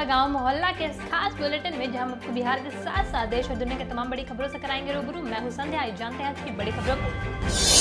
आपका गाँव मोहल्ला के खास बुलेटिन में जहाँ आपको बिहार के साथ साथ देश और दुनिया के तमाम बड़ी खबरों से कराएँगे रूबरू, मैं हूँ संध्या। जानते हैं आज की बड़ी खबरों को।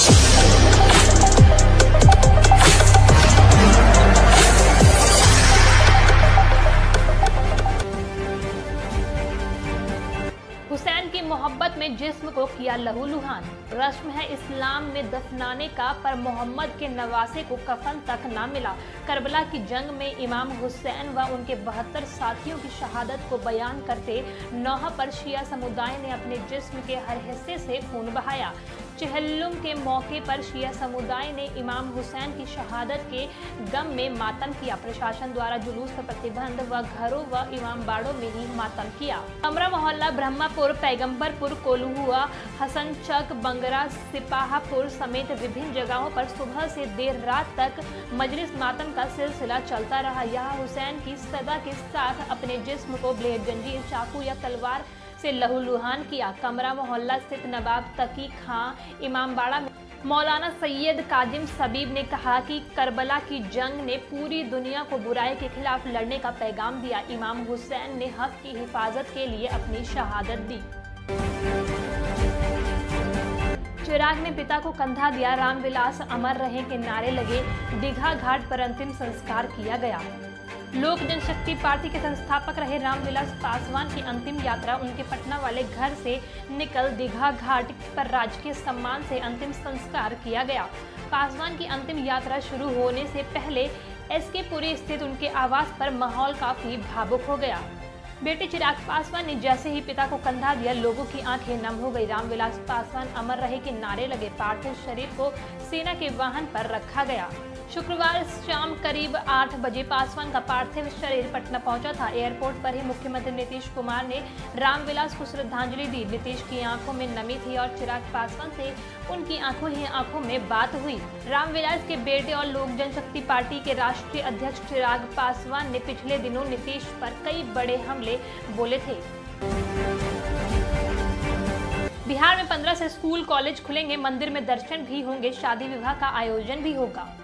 को किया लहूलुहान रस्म है, इस्लाम में दफनाने का, पर मोहम्मद के नवासे को कफन तक ना मिला। करबला की जंग में इमाम हुसैन व उनके बहत्तर साथियों की शहादत को बयान करते नौहा पर शिया समुदाय ने अपने जिस्म के हर हिस्से से खून बहाया। चहल्लुम के मौके पर शिया समुदाय ने इमाम हुसैन की शहादत के गम में मातम किया। प्रशासन द्वारा जुलूस पर प्रतिबंध व घरों व इमाम बाड़ों में ही मातम किया। कमरा मोहल्ला ब्रह्मापुर पैगम्बरपुर कोलहुआ हसन चक बंगरा, सिपाहापुर समेत विभिन्न जगहों पर सुबह से देर रात तक मजलिस मातम का सिलसिला चलता रहा। यहाँ हुसैन की सदा के साथ अपने जिस्म को ब्लेड, जंजीर, चाकू या तलवार से लहूलुहान किया। कमरा मोहल्ला स्थित नवाब तकी खां इमामबाड़ा में। मौलाना सैयद काजिम सबीब ने कहा कि करबला की जंग ने पूरी दुनिया को बुराई के खिलाफ लड़ने का पैगाम दिया। इमाम हुसैन ने हक की हिफाजत के लिए अपनी शहादत दी। चिराग ने पिता को कंधा दिया। रामविलास अमर रहे के नारे लगे। दीघा घाट पर अंतिम संस्कार किया गया। लोक जनशक्ति पार्टी के संस्थापक रहे रामविलास पासवान की अंतिम यात्रा उनके पटना वाले घर से निकल दीघा घाट पर राजकीय सम्मान से अंतिम संस्कार किया गया। पासवान की अंतिम यात्रा शुरू होने से पहले एसके पुरी स्थित उनके आवास पर माहौल काफ़ी भावुक हो गया। बेटे चिराग पासवान ने जैसे ही पिता को कंधा दिया, लोगों की आँखें नम हो गई। रामविलास पासवान अमर रहे के नारे लगे। पार्थिव शरीर को सेना के वाहन पर रखा गया। शुक्रवार शाम करीब आठ बजे पासवान का पार्थिव शरीर पटना पहुँचा था। एयरपोर्ट पर ही मुख्यमंत्री नीतीश कुमार ने रामविलास को श्रद्धांजलि दी। नीतीश की आँखों में नमी थी और चिराग पासवान से उनकी आँखों ही आँखों में बात हुई। रामविलास के बेटे और लोक जनशक्ति पार्टी के राष्ट्रीय अध्यक्ष चिराग पासवान ने पिछले दिनों नीतीश पर कई बड़े हमले बोले थे। बिहार में 15 से स्कूल, कॉलेज खुलेंगे, मंदिर में दर्शन भी होंगे, शादी विवाह का आयोजन भी होगा।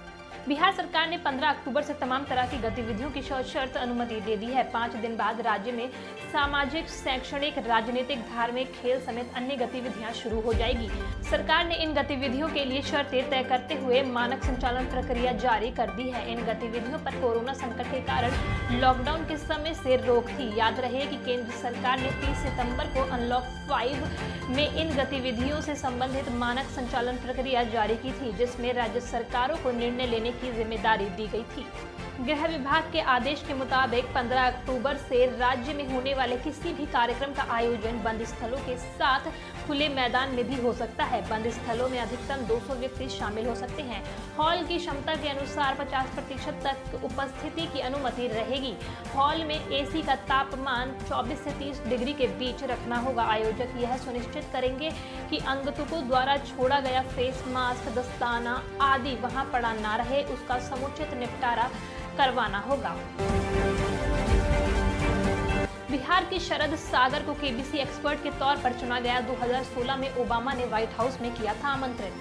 बिहार सरकार ने 15 अक्टूबर से तमाम तरह की गतिविधियों की शर्त अनुमति दे दी है। पाँच दिन बाद राज्य में सामाजिक, शैक्षणिक, राजनीतिक, धार्मिक, खेल समेत अन्य गतिविधियाँ शुरू हो जाएगी। सरकार ने इन गतिविधियों के लिए शर्तें तय करते हुए मानक संचालन प्रक्रिया जारी कर दी है। इन गतिविधियों पर कोरोना संकट के कारण लॉकडाउन के समय से रोक थी। याद रहे कि केंद्र सरकार ने 30 सितंबर को अनलॉक फाइव में इन गतिविधियों से संबंधित मानक संचालन प्रक्रिया जारी की थी, जिसमें राज्य सरकारों को निर्णय लेने की ज़िम्मेदारी दी गई थी। गृह विभाग के आदेश के मुताबिक 15 अक्टूबर से राज्य में होने वाले किसी भी कार्यक्रम का आयोजन बंद स्थलों के साथ खुले मैदान में भी हो सकता है। बंद स्थलों में अधिकतम 200 व्यक्ति शामिल हो सकते हैं। हॉल की क्षमता के अनुसार 50 प्रतिशत तक उपस्थिति की अनुमति रहेगी। हॉल में एसी का तापमान 24 से 30 डिग्री के बीच रखना होगा। आयोजक यह सुनिश्चित करेंगे कि अंगतुकों द्वारा छोड़ा गया फेस मास्क, दस्ताना आदि वहाँ पड़ा ना रहे। उसका समुचित निपटारा करवाना होगा। बिहार के शरद सागर को केबीसी एक्सपर्ट के तौर पर चुना गया 2016 में ओबामा ने व्हाइट हाउस में किया था आमंत्रित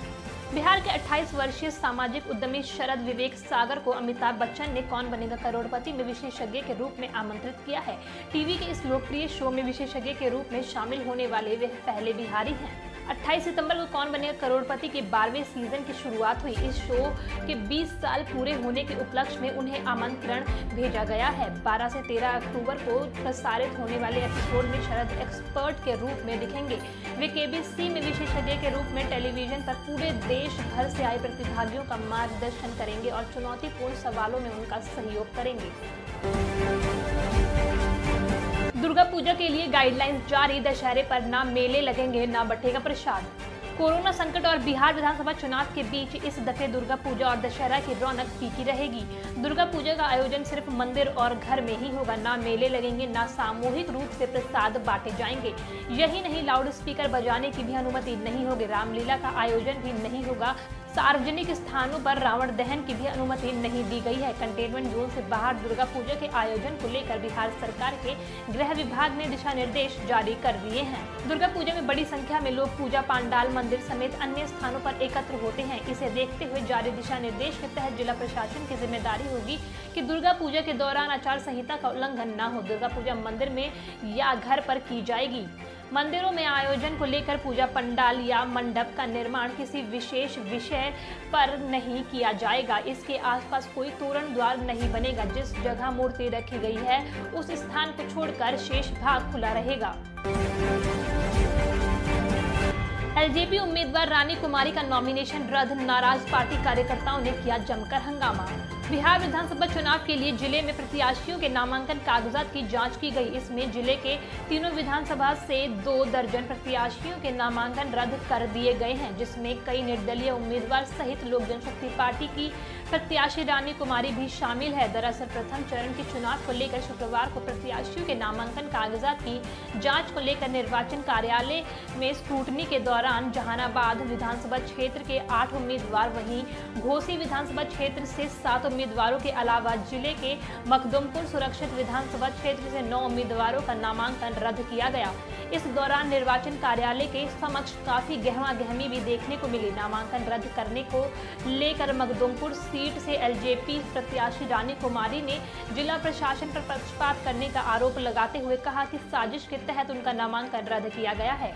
बिहार के 28 वर्षीय सामाजिक उद्यमी शरद विवेक सागर को अमिताभ बच्चन ने कौन बनेगा करोड़पति में विशेषज्ञ के रूप में आमंत्रित किया है। टीवी के इस लोकप्रिय शो में विशेषज्ञ के रूप में शामिल होने वाले वे पहले बिहारी हैं। 28 सितंबर को कौन बनेगा करोड़पति के बारहवें सीज़न की शुरुआत हुई? इस शो के 20 साल पूरे होने के उपलक्ष्य में उन्हें आमंत्रण भेजा गया है। 12 से 13 अक्टूबर को प्रसारित होने वाले एपिसोड में शरद एक्सपर्ट के रूप में दिखेंगे। वे केबीसी में विशेषज्ञ के रूप में टेलीविज़न पर पूरे देश भर से आए प्रतिभागियों का मार्गदर्शन करेंगे और चुनौतीपूर्ण सवालों में उनका सहयोग करेंगे। पूजा के लिए गाइडलाइंस जारी, दशहरे पर ना मेले लगेंगे, ना बटेगा प्रसाद। कोरोना संकट और बिहार विधानसभा चुनाव के बीच इस दफे दुर्गा पूजा और दशहरा की रौनक फीकी रहेगी। दुर्गा पूजा का आयोजन सिर्फ़ मंदिर और घर में ही होगा, ना मेले लगेंगे, ना सामूहिक रूप से प्रसाद बांटे जाएँगे। यही नहीं लाउड स्पीकर बजाने की भी अनुमति नहीं होगी। रामलीला का आयोजन भी नहीं होगा। सार्वजनिक स्थानों पर रावण दहन की भी अनुमति नहीं दी गई है। कंटेनमेंट जोन से बाहर दुर्गा पूजा के आयोजन को लेकर बिहार सरकार के गृह विभाग ने दिशा निर्देश जारी कर दिए हैं। दुर्गा पूजा में बड़ी संख्या में लोग पूजा पांडाल मंदिर समेत अन्य स्थानों पर एकत्र होते हैं। इसे देखते हुए जारी दिशा निर्देश के तहत जिला प्रशासन की ज़िम्मेदारी होगी कि दुर्गा पूजा के दौरान आचार संहिता का उल्लंघन न हो। दुर्गा पूजा मंदिर में या घर पर की जाएगी। मंदिरों में आयोजन को लेकर पूजा पंडाल या मंडप का निर्माण किसी विशेष विषय पर नहीं किया जाएगा। इसके आसपास कोई तोरण द्वार नहीं बनेगा, जिस जगह मूर्ति रखी गई है, उस स्थान को छोड़कर शेष भाग खुला रहेगा। एलजेपी उम्मीदवार रानी कुमारी का नॉमिनेशन रद्द। नाराज़ पार्टी कार्यकर्ताओं ने किया जमकर हंगामा। बिहार विधानसभा चुनाव के लिए ज़िले में प्रत्याशियों के नामांकन कागजात की जाँच की गई। इसमें ज़िले के तीनों विधानसभा से दो दर्जन प्रत्याशियों के नामांकन रद्द कर दिए गए हैं, जिसमें कई निर्दलीय उम्मीदवार सहित लोक जनशक्ति पार्टी की प्रत्याशी रानी कुमारी भी शामिल है। दरअसल प्रथम चरण के चुनाव को लेकर शुक्रवार को प्रत्याशियों के नामांकन कागजात की जाँच को लेकर निर्वाचन कार्यालय में स्क्रूटनी के दौरान जहानाबाद विधानसभा क्षेत्र के आठ उम्मीदवार, वहीं घोसी विधानसभा क्षेत्र से सात उम्मीदवारों के अलावा ज़िले के मखदुमपुर सुरक्षित विधानसभा क्षेत्र से नौ उम्मीदवारों का नामांकन रद्द किया गया। इस दौरान निर्वाचन कार्यालय के समक्ष काफ़ी गहमा गहमी भी देखने को मिली। नामांकन रद्द करने को लेकर मखदुमपुर सीट से एलजेपी प्रत्याशी रानी कुमारी ने जिला प्रशासन पर पक्षपात करने का आरोप लगाते हुए कहा कि साजिश के तहत उनका नामांकन रद्द किया गया है।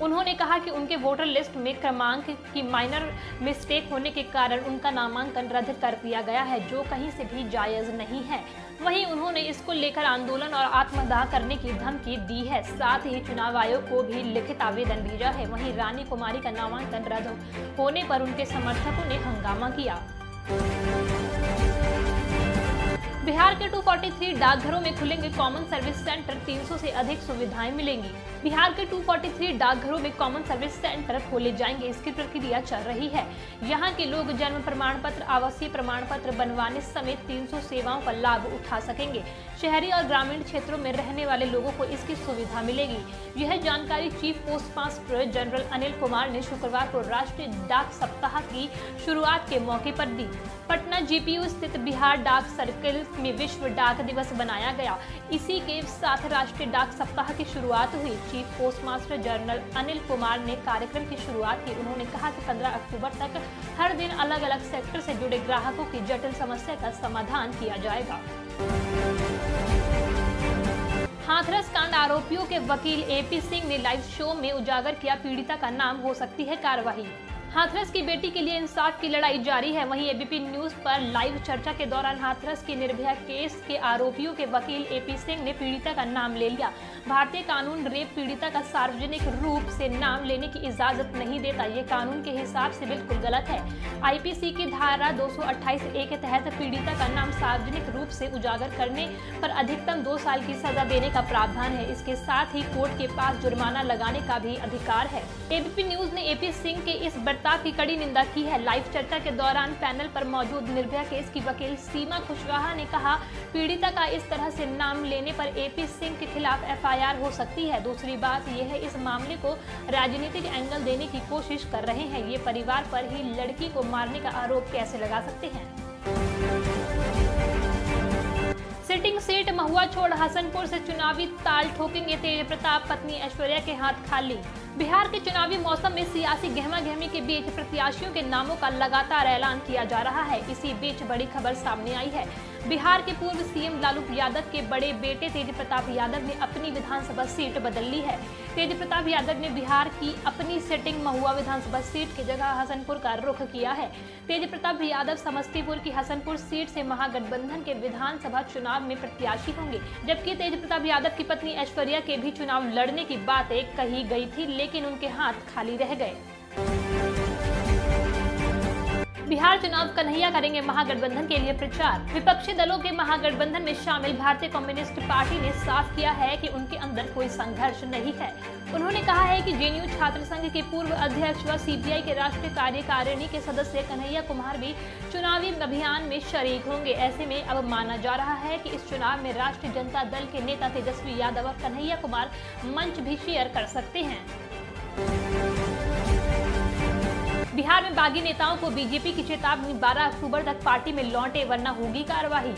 उन्होंने कहा कि उनके वोटर लिस्ट में क्रमांक की माइनर मिस्टेक होने के कारण उनका नामांकन रद्द कर दिया गया है, जो कहीं से भी जायज़ नहीं है। वहीं उन्होंने इसको लेकर आंदोलन और आत्मदाह करने की धमकी दी है। साथ ही चुनाव आयोग को भी लिखित आवेदन भेजा है। वहीं रानी कुमारी का नामांकन रद्द होने पर उनके समर्थकों ने हंगामा किया। बिहार के 243 डाकघरों में खुलेंगे कॉमन सर्विस सेंटर 300 से अधिक सुविधाएँ मिलेंगी। बिहार के 243 डाकघरों में कॉमन सर्विस सेंटर खोले जाएँगे, इसकी प्रक्रिया चल रही है। यहाँ के लोग जन्म प्रमाण पत्र, आवासीय प्रमाण पत्र बनवाने समेत 300 सेवाओं का लाभ उठा सकेंगे। शहरी और ग्रामीण क्षेत्रों में रहने वाले लोगों को इसकी सुविधा मिलेगी। यह जानकारी chief post master general Anil Kumar ने शुक्रवार को राष्ट्रीय डाक सप्ताह की शुरुआत के मौके पर दी। पटना जीपीयू स्थित बिहार डाक सर्किल में विश्व डाक दिवस बनाया गया। इसी के साथ राष्ट्रीय डाक सप्ताह की शुरुआत हुई। Chief post master general Anil Kumar ने कार्यक्रम की शुरुआत की। उन्होंने कहा कि 15 अक्टूबर तक हर दिन अलग अलग सेक्टर से जुड़े ग्राहकों की जटिल समस्या का समाधान किया जाएगा। हाथरस कांड आरोपियों के वकील एपी सिंह ने लाइव शो में उजागर किया। पीड़िता का नाम हो सकती है कार्यवाही हाथरस की बेटी के लिए इंसाफ की लड़ाई जारी है। वहीं एबीपी न्यूज़ पर लाइव चर्चा के दौरान हाथरस की निर्भया केस के आरोपियों के वकील एपी सिंह ने पीड़िता का नाम ले लिया। भारतीय कानून रेप पीड़िता का सार्वजनिक रूप से नाम लेने की इजाज़त नहीं देता। ये कानून के हिसाब से बिल्कुल गलत है। आईपीसी की धारा 228 ए के तहत पीड़िता का नाम सार्वजनिक रूप से उजागर करने पर अधिकतम दो साल की सजा देने का प्रावधान है। इसके साथ ही कोर्ट के पास जुर्माना लगाने का भी अधिकार है। एबीपी न्यूज़ ने एपी सिंह के इस बर्ताव की कड़ी निंदा की है। लाइव चर्चा के दौरान पैनल पर मौजूद निर्भया केस की वकील सीमा कुशवाहा ने कहा, पीड़िता का इस तरह से नाम लेने पर एपी सिंह के खिलाफ एफआईआर हो सकती है। दूसरी बात यह है, इस मामले को राजनीतिक एंगल देने की कोशिश कर रहे हैं। ये परिवार पर ही लड़की को मारने का आरोप कैसे लगा सकते हैं? सिटिंग सीट, महुआ छोड़, हसनपुर से चुनावी ताल ठोकेंगे तेज प्रताप, पत्नी ऐश्वर्या के हाथ खाली बिहार के चुनावी मौसम में सियासी गहमा गहमी के बीच प्रत्याशियों के नामों का लगातार ऐलान किया जा रहा है। इसी बीच बड़ी खबर सामने आई है। बिहार के पूर्व सीएम लालू यादव के बड़े बेटे तेज प्रताप यादव ने अपनी विधानसभा सीट बदल ली है। तेज प्रताप यादव ने बिहार की अपनी सेटिंग महुआ विधानसभा सीट की जगह हसनपुर का रुख किया है। तेज प्रताप यादव समस्तीपुर की हसनपुर सीट से महागठबंधन के विधानसभा चुनाव में प्रत्याशी होंगे, जबकि तेज प्रताप यादव की पत्नी ऐश्वर्या के भी चुनाव लड़ने की बातें कही गई थी लेकिन उनके हाथ खाली रह गए। बिहार चुनाव कन्हैया करेंगे महागठबंधन के लिए प्रचार। विपक्षी दलों के महागठबंधन में शामिल भारतीय कम्युनिस्ट पार्टी ने साफ़ किया है कि उनके अंदर कोई संघर्ष नहीं है। उन्होंने कहा है कि जेएनयू छात्र संघ के पूर्व अध्यक्ष व सीपीआई के राष्ट्रीय कार्यकारिणी के सदस्य कन्हैया कुमार भी चुनावी अभियान में शरीक होंगे। ऐसे में अब माना जा रहा है कि इस चुनाव में राष्ट्रीय जनता दल के नेता तेजस्वी यादव और कन्हैया कुमार मंच भी शेयर कर सकते हैं। बिहार में बागी नेताओं को बीजेपी की चेतावनी 12 अक्टूबर तक पार्टी में लौटे, वरना होगी कार्रवाई।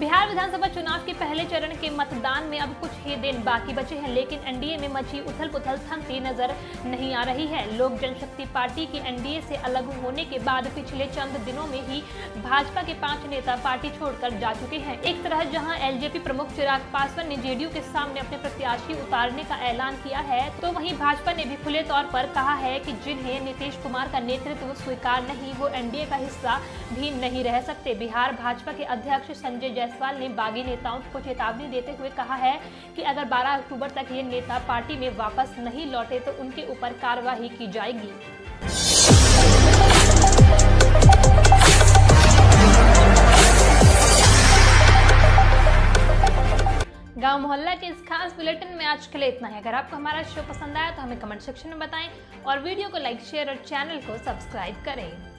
बिहार विधानसभा चुनाव के पहले चरण के मतदान में अब कुछ ही दिन बाकी बचे हैं, लेकिन एनडीए में मची उथल पुथल थमती नज़र नहीं आ रही है। लोक जनशक्ति पार्टी के एनडीए से अलग होने के बाद पिछले चंद दिनों में ही भाजपा के पाँच नेता पार्टी छोड़कर जा चुके हैं। एक तरह जहाँ एलजेपी प्रमुख चिराग पासवान ने जेडीयू के सामने अपने प्रत्याशी उतारने का ऐलान किया है तो वही भाजपा ने भी खुले तौर पर कहा है की जिन्हें नीतीश कुमार का नेतृत्व स्वीकार नहीं, वो एनडीए का हिस्सा भी नहीं रह सकते। बिहार भाजपा के अध्यक्ष संजय जायसवाल ने बागी नेताओं को चेतावनी देते हुए कहा है कि अगर 12 अक्टूबर तक ये नेता पार्टी में वापस नहीं लौटे तो उनके ऊपर कार्रवाई की जाएगी। गाँव मोहल्ला के इस खास बुलेटिन में आज के लिए इतना है। अगर आपको हमारा शो पसंद आया तो हमें कमेंट सेक्शन में बताएँ और वीडियो को लाइक, शेयर और चैनल को सब्सक्राइब करें।